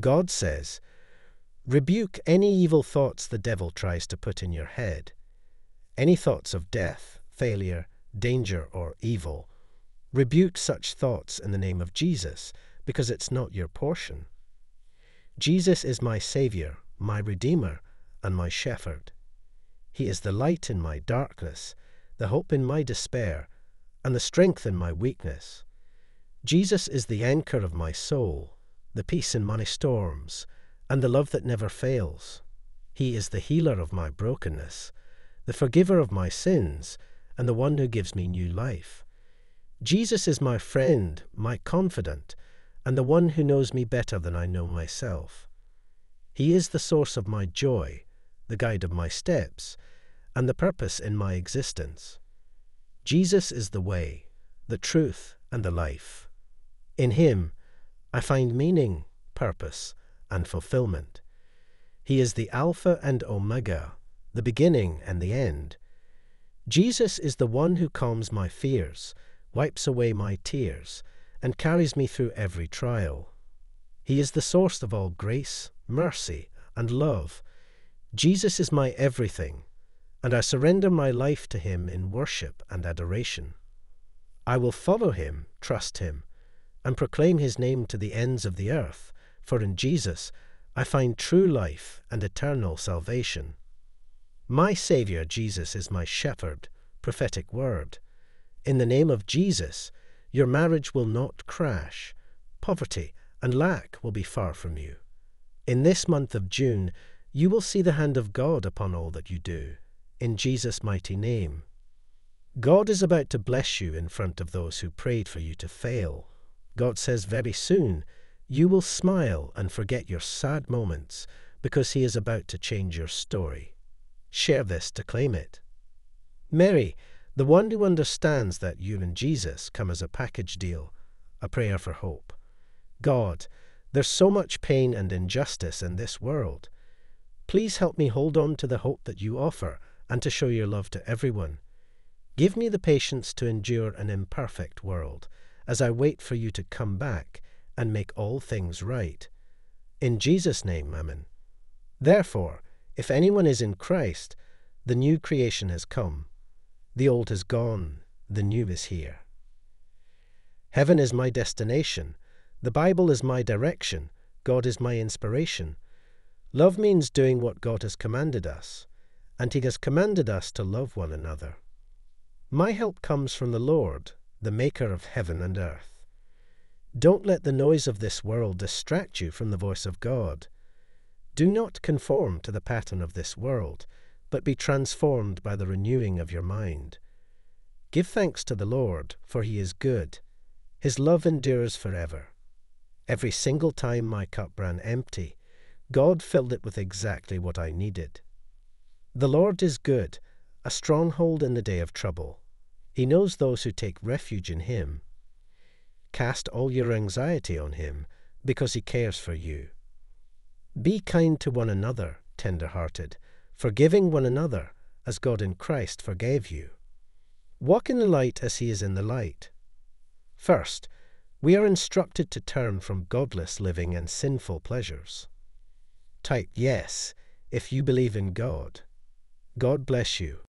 God says, Rebuke any evil thoughts the devil tries to put in your head. Any thoughts of death, failure, danger, or evil. Rebuke such thoughts in the name of Jesus, because it's not your portion. Jesus is my Saviour, my Redeemer, and my Shepherd. He is the light in my darkness, the hope in my despair, and the strength in my weakness. Jesus is the anchor of my soul, the peace in my storms, and the love that never fails. He is the healer of my brokenness, the forgiver of my sins, and the one who gives me new life. Jesus is my friend, my confidant, and the one who knows me better than I know myself. He is the source of my joy, the guide of my steps, and the purpose in my existence. Jesus is the way, the truth, and the life. In him, I find meaning, purpose, and fulfillment. He is the Alpha and Omega, the beginning and the end. Jesus is the one who calms my fears, wipes away my tears, and carries me through every trial. He is the source of all grace, mercy, and love. Jesus is my everything, and I surrender my life to him in worship and adoration. I will follow him, trust him, and proclaim his name to the ends of the earth, for in Jesus I find true life and eternal salvation. My Saviour Jesus is my shepherd, prophetic word. In the name of Jesus, your marriage will not crash. Poverty and lack will be far from you. In this month of June, you will see the hand of God upon all that you do. In Jesus' mighty name. God is about to bless you in front of those who prayed for you to fail. God says very soon, you will smile and forget your sad moments because He is about to change your story. Share this to claim it. Marry, the one who understands that you and Jesus come as a package deal, a prayer for hope. God, there's so much pain and injustice in this world. Please help me hold on to the hope that you offer and to show your love to everyone. Give me the patience to endure an imperfect world as I wait for you to come back and make all things right. In Jesus' name, Amen. Therefore, if anyone is in Christ, the new creation has come. The old has gone, the new is here. Heaven is my destination, the Bible is my direction, God is my inspiration. Love means doing what God has commanded us, and He has commanded us to love one another. My help comes from the Lord, the Maker of heaven and earth. Don't let the noise of this world distract you from the voice of God. Do not conform to the pattern of this world, but be transformed by the renewing of your mind. Give thanks to the Lord, for he is good. His love endures forever. Every single time my cup ran empty, God filled it with exactly what I needed. The Lord is good, a stronghold in the day of trouble. He knows those who take refuge in him. Cast all your anxiety on him, because he cares for you. Be kind to one another, tender hearted, forgiving one another, as God in Christ forgave you. Walk in the light as he is in the light. First, we are instructed to turn from godless living and sinful pleasures. Type yes if you believe in God. God bless you.